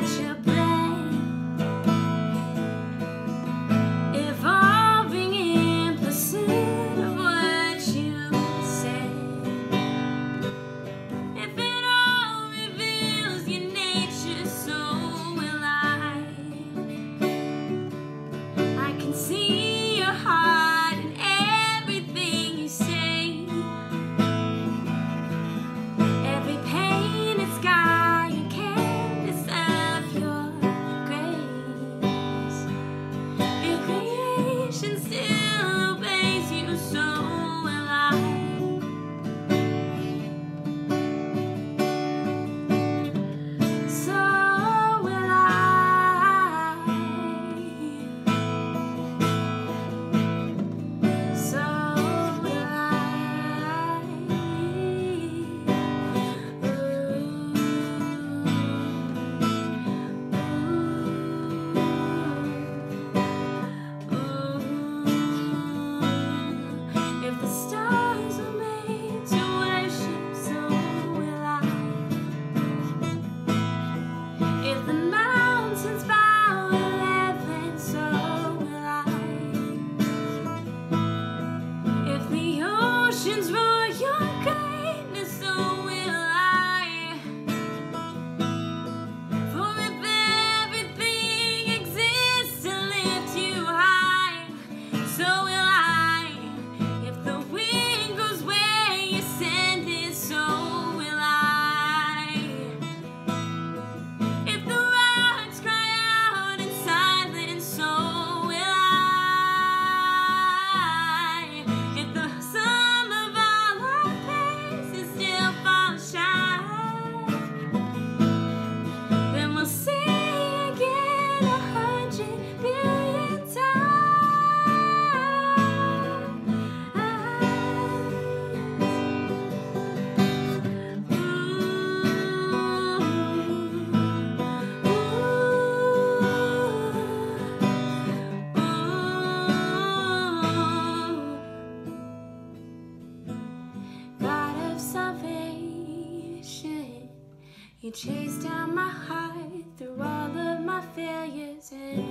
catch a break. You chased down my heart through all of my failures and